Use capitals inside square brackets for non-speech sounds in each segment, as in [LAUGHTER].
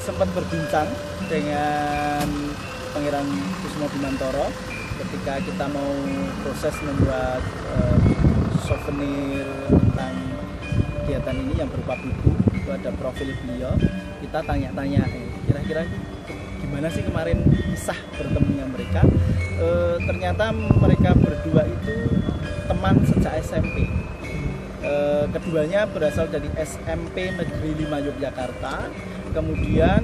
sempat berbincang dengan Pangeran Kusuma Bimantoro ketika kita mau proses membuat uh, souvenir tentang kegiatan ini yang berupa buku. Itu ada profil beliau. Kita tanya-tanya eh, kira-kira gimana sih kemarin kisah bertemunya mereka? E, ternyata mereka berdua itu teman sejak SMP e, keduanya berasal dari SMP Negeri 5 Yogyakarta. Kemudian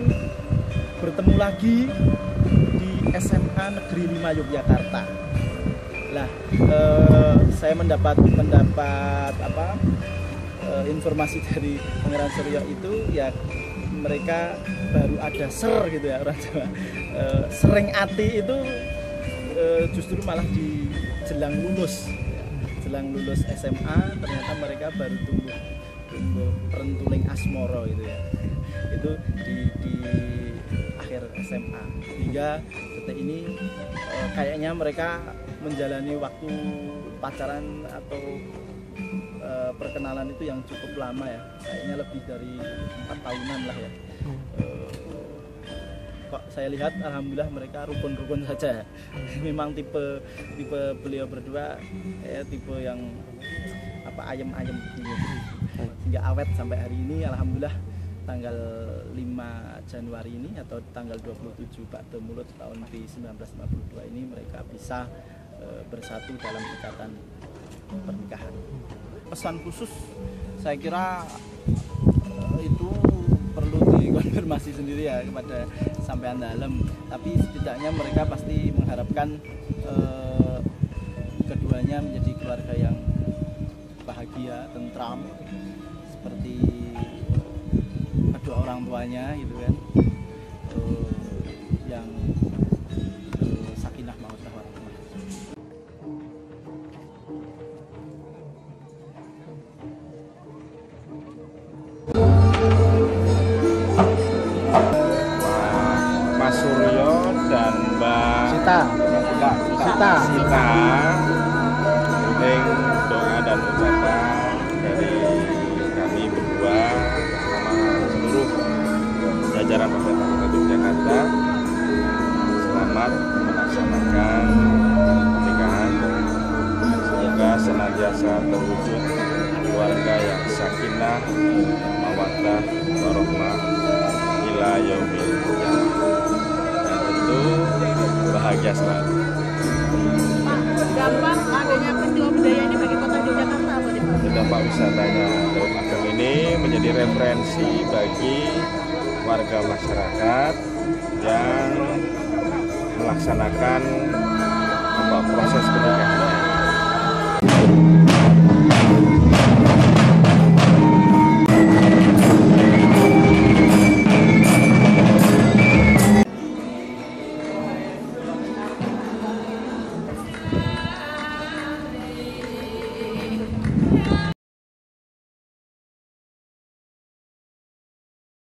bertemu lagi di SMA Negeri 5 Yogyakarta. Lah e, saya mendapat mendapat apa e, informasi dari Pangeran Suryo itu ya mereka baru ada ser gitu ya orang Jawa. E, sering ati itu e, justru malah di jelang lulus jelang lulus SMA ternyata mereka baru tumbuh tumbuh perentuling asmoro gitu ya. Itu di, di akhir SMA hingga detik ini e, kayaknya mereka menjalani waktu pacaran atau e, perkenalan itu yang cukup lama ya. Kayaknya lebih dari empat tahunan lah ya. E, kok saya lihat alhamdulillah mereka rukun-rukun saja [LAUGHS] memang tipe tipe beliau berdua ya tipe yang apa ayam-ayam gitu sehingga awet sampai hari ini alhamdulillah tanggal 5 Januari ini atau tanggal 27 Pak Mulut tahun 1952 ini mereka bisa e, bersatu dalam ikatan pernikahan. Pesan khusus saya kira e, itu dikonfirmasi sendiri ya kepada sampean dalam. Tapi setidaknya mereka pasti mengharapkan e, keduanya menjadi keluarga yang bahagia, tentram seperti kedua orang tuanya gitu kan uh, yang Sita. Sita. Sita. Sita. Mending doa dan ucapan dari kami berdua bersama seluruh jajaran pemerintah Kota Yogyakarta selamat melaksanakan pernikahan. Semoga senantiasa terwujud keluarga yang sakinah mawaddah warohmah ila yaumil bahagia selalu dampak adanya peristiwa budaya ini bagi kota Yogyakarta apa nih Pak? dampak wisatanya Teluk Ageng ini menjadi referensi bagi warga masyarakat yang melaksanakan proses pernikahannya.